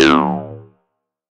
you